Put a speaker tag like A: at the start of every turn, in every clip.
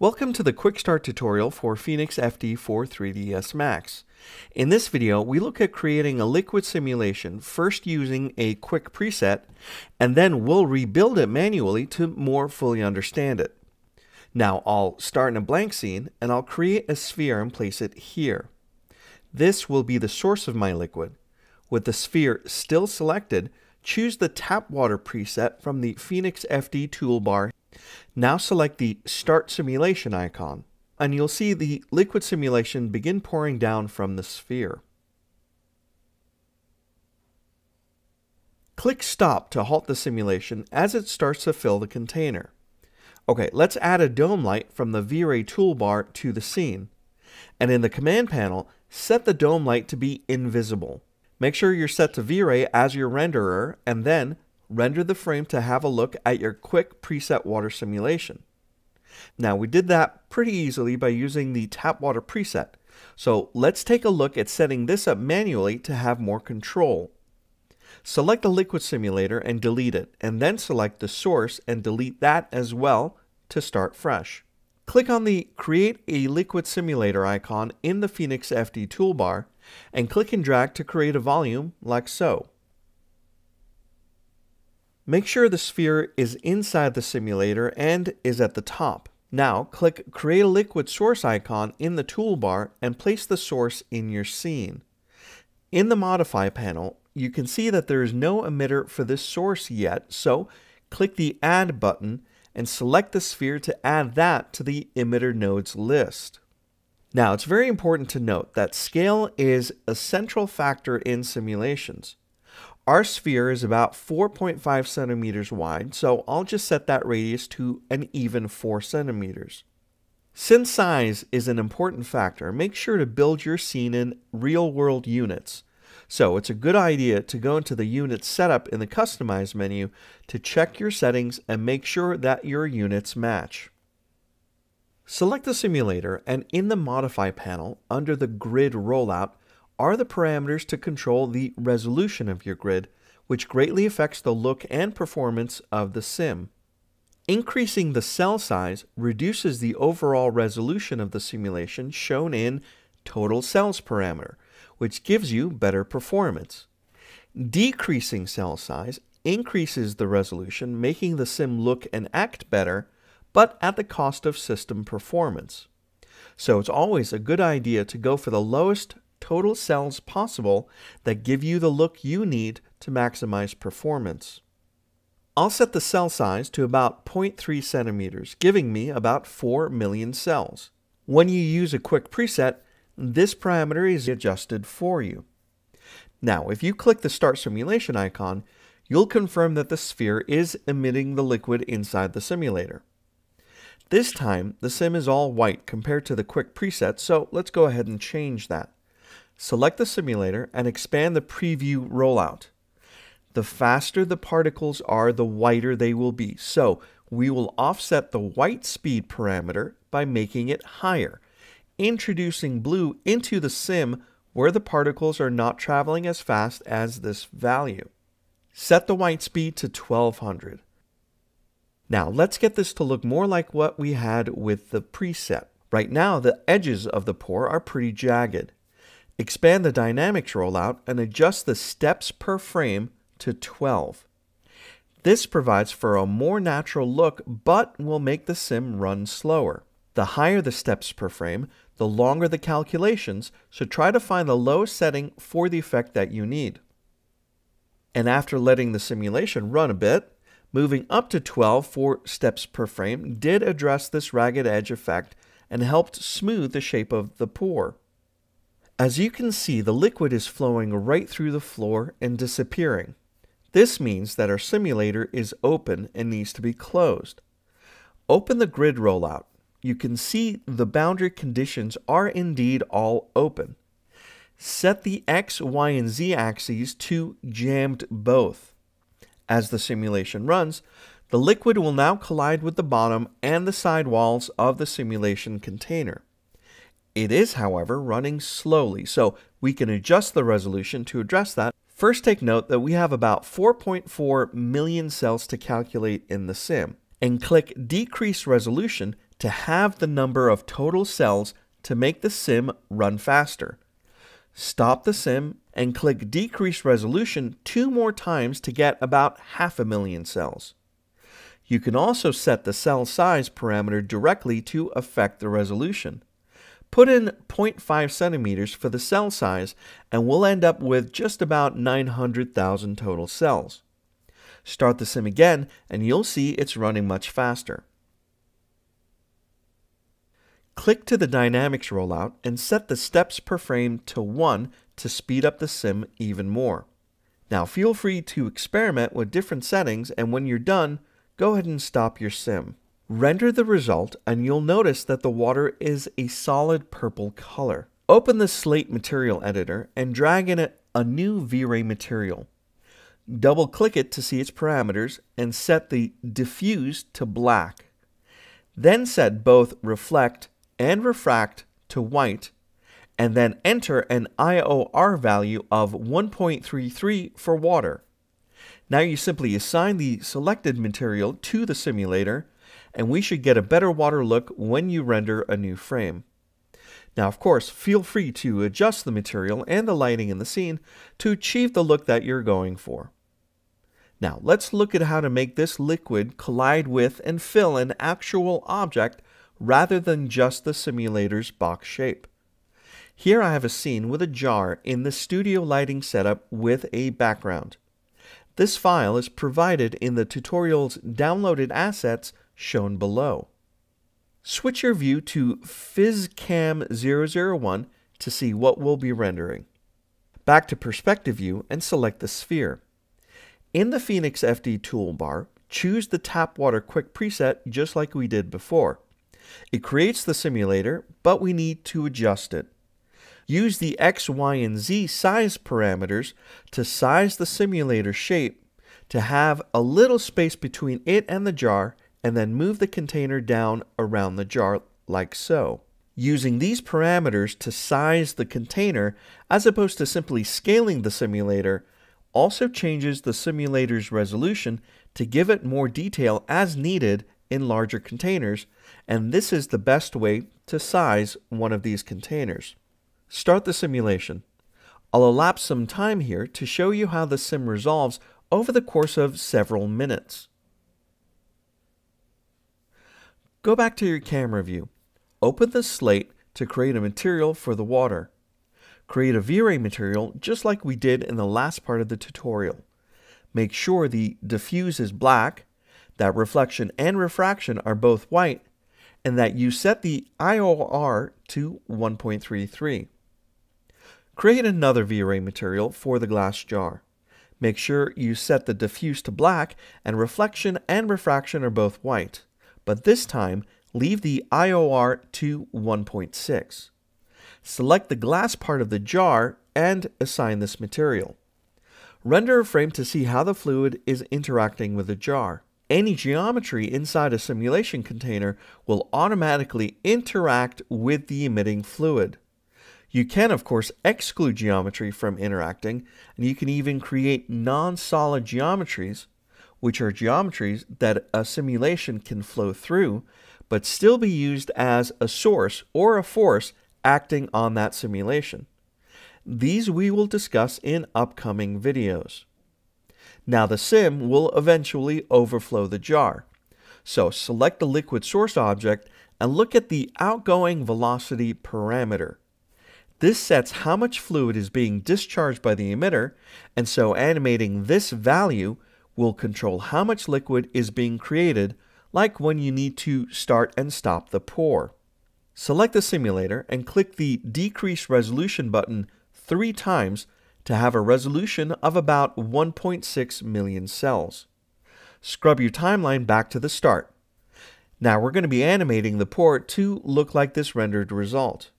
A: Welcome to the Quick Start tutorial for Phoenix FD for 3ds Max. In this video, we look at creating a liquid simulation, first using a quick preset, and then we'll rebuild it manually to more fully understand it. Now I'll start in a blank scene, and I'll create a sphere and place it here. This will be the source of my liquid. With the sphere still selected, choose the tap water preset from the Phoenix FD toolbar now select the Start Simulation icon, and you'll see the liquid simulation begin pouring down from the sphere. Click Stop to halt the simulation as it starts to fill the container. Okay, let's add a dome light from the V-Ray toolbar to the scene. And in the command panel, set the dome light to be invisible. Make sure you're set to V-Ray as your renderer, and then render the frame to have a look at your quick preset water simulation. Now we did that pretty easily by using the tap water preset. So let's take a look at setting this up manually to have more control. Select the liquid simulator and delete it, and then select the source and delete that as well to start fresh. Click on the Create a Liquid Simulator icon in the Phoenix FD toolbar, and click and drag to create a volume like so. Make sure the sphere is inside the simulator and is at the top. Now click Create a Liquid Source icon in the toolbar and place the source in your scene. In the Modify panel, you can see that there is no emitter for this source yet, so click the Add button and select the sphere to add that to the emitter nodes list. Now, it's very important to note that scale is a central factor in simulations. Our sphere is about 4.5 centimeters wide, so I'll just set that radius to an even 4 centimeters. Since size is an important factor, make sure to build your scene in real-world units. So it's a good idea to go into the unit setup in the Customize menu to check your settings and make sure that your units match. Select the simulator and in the Modify panel, under the Grid Rollout, are the parameters to control the resolution of your grid, which greatly affects the look and performance of the sim. Increasing the cell size reduces the overall resolution of the simulation shown in total cells parameter, which gives you better performance. Decreasing cell size increases the resolution, making the sim look and act better, but at the cost of system performance. So it's always a good idea to go for the lowest total cells possible that give you the look you need to maximize performance. I'll set the cell size to about 0.3 centimeters, giving me about 4 million cells. When you use a quick preset, this parameter is adjusted for you. Now, if you click the Start Simulation icon, you'll confirm that the sphere is emitting the liquid inside the simulator. This time, the sim is all white compared to the quick preset, so let's go ahead and change that. Select the simulator and expand the preview rollout. The faster the particles are, the whiter they will be. So we will offset the white speed parameter by making it higher, introducing blue into the sim where the particles are not traveling as fast as this value. Set the white speed to 1200. Now let's get this to look more like what we had with the preset. Right now the edges of the pour are pretty jagged. Expand the dynamics rollout and adjust the steps per frame to 12. This provides for a more natural look but will make the sim run slower. The higher the steps per frame, the longer the calculations, so try to find the lowest setting for the effect that you need. And after letting the simulation run a bit, moving up to 12 for steps per frame did address this ragged edge effect and helped smooth the shape of the pour. As you can see, the liquid is flowing right through the floor and disappearing. This means that our simulator is open and needs to be closed. Open the grid rollout. You can see the boundary conditions are indeed all open. Set the X, Y, and Z axes to jammed both. As the simulation runs, the liquid will now collide with the bottom and the side walls of the simulation container. It is, however, running slowly, so we can adjust the resolution to address that. First take note that we have about 4.4 million cells to calculate in the sim, and click Decrease Resolution to halve the number of total cells to make the sim run faster. Stop the sim and click Decrease Resolution two more times to get about half a million cells. You can also set the cell size parameter directly to affect the resolution. Put in 0.5 centimeters for the cell size and we'll end up with just about 900,000 total cells. Start the sim again and you'll see it's running much faster. Click to the Dynamics rollout and set the steps per frame to 1 to speed up the sim even more. Now feel free to experiment with different settings and when you're done, go ahead and stop your sim. Render the result and you'll notice that the water is a solid purple color. Open the Slate Material Editor and drag in a, a new V-Ray material. Double click it to see its parameters and set the diffuse to black. Then set both reflect and refract to white and then enter an IOR value of 1.33 for water. Now you simply assign the selected material to the simulator, and we should get a better water look when you render a new frame. Now, of course, feel free to adjust the material and the lighting in the scene to achieve the look that you're going for. Now, let's look at how to make this liquid collide with and fill an actual object rather than just the simulator's box shape. Here I have a scene with a jar in the studio lighting setup with a background. This file is provided in the tutorial's downloaded assets shown below. Switch your view to PhysCam001 to see what we'll be rendering. Back to perspective view and select the sphere. In the Phoenix FD toolbar, choose the Tap Water Quick preset just like we did before. It creates the simulator, but we need to adjust it. Use the X, Y, and Z size parameters to size the simulator shape to have a little space between it and the jar and then move the container down around the jar like so. Using these parameters to size the container as opposed to simply scaling the simulator also changes the simulator's resolution to give it more detail as needed in larger containers, and this is the best way to size one of these containers. Start the simulation. I'll elapse some time here to show you how the sim resolves over the course of several minutes. Go back to your camera view. Open the slate to create a material for the water. Create a V-Ray material just like we did in the last part of the tutorial. Make sure the diffuse is black, that reflection and refraction are both white, and that you set the IOR to 1.33. Create another V-Ray material for the glass jar. Make sure you set the diffuse to black and reflection and refraction are both white, but this time leave the IOR to 1.6. Select the glass part of the jar and assign this material. Render a frame to see how the fluid is interacting with the jar. Any geometry inside a simulation container will automatically interact with the emitting fluid. You can, of course, exclude geometry from interacting, and you can even create non-solid geometries, which are geometries that a simulation can flow through, but still be used as a source or a force acting on that simulation. These we will discuss in upcoming videos. Now the sim will eventually overflow the jar. So select the liquid source object and look at the outgoing velocity parameter. This sets how much fluid is being discharged by the emitter, and so animating this value will control how much liquid is being created, like when you need to start and stop the pour. Select the simulator and click the Decrease Resolution button three times to have a resolution of about 1.6 million cells. Scrub your timeline back to the start. Now we're going to be animating the pour to look like this rendered result.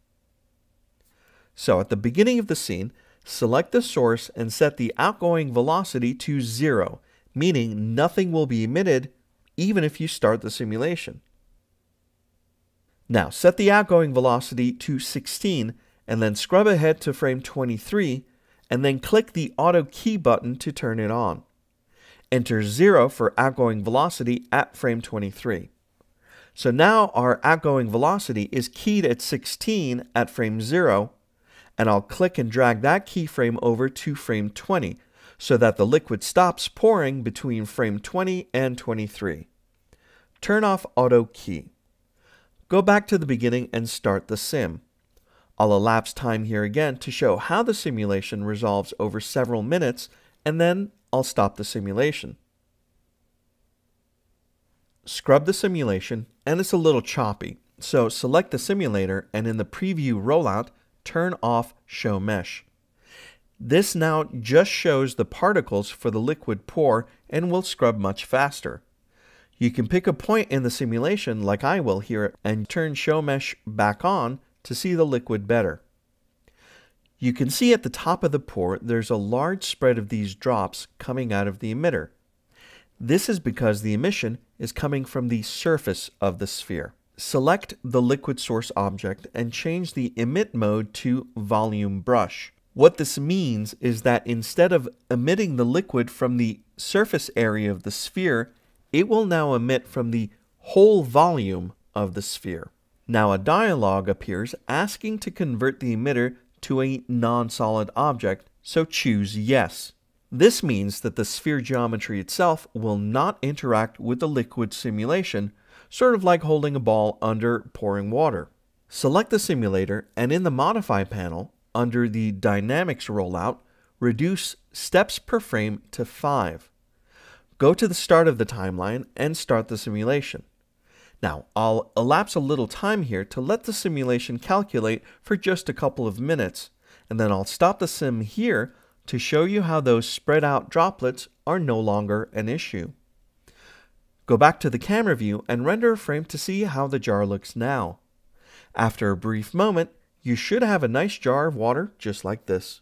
A: So at the beginning of the scene, select the source and set the outgoing velocity to zero, meaning nothing will be emitted even if you start the simulation. Now set the outgoing velocity to 16 and then scrub ahead to frame 23 and then click the auto key button to turn it on. Enter 0 for outgoing velocity at frame 23. So now our outgoing velocity is keyed at 16 at frame 0, and I'll click and drag that keyframe over to frame 20 so that the liquid stops pouring between frame 20 and 23. Turn off Auto Key. Go back to the beginning and start the sim. I'll elapse time here again to show how the simulation resolves over several minutes, and then I'll stop the simulation. Scrub the simulation, and it's a little choppy, so select the simulator and in the preview rollout, turn off Show Mesh. This now just shows the particles for the liquid pour and will scrub much faster. You can pick a point in the simulation, like I will here, and turn Show Mesh back on to see the liquid better. You can see at the top of the pour there's a large spread of these drops coming out of the emitter. This is because the emission is coming from the surface of the sphere. Select the liquid source object and change the emit mode to volume brush. What this means is that instead of emitting the liquid from the surface area of the sphere, it will now emit from the whole volume of the sphere. Now a dialog appears asking to convert the emitter to a non-solid object, so choose yes. This means that the sphere geometry itself will not interact with the liquid simulation, sort of like holding a ball under pouring water. Select the simulator and in the Modify panel, under the Dynamics rollout, reduce steps per frame to 5. Go to the start of the timeline and start the simulation. Now, I'll elapse a little time here to let the simulation calculate for just a couple of minutes, and then I'll stop the sim here to show you how those spread out droplets are no longer an issue. Go back to the camera view and render a frame to see how the jar looks now. After a brief moment, you should have a nice jar of water just like this.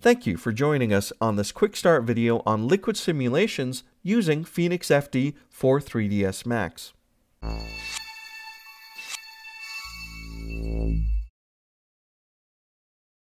A: Thank you for joining us on this quick start video on liquid simulations using Phoenix FD for 3ds Max.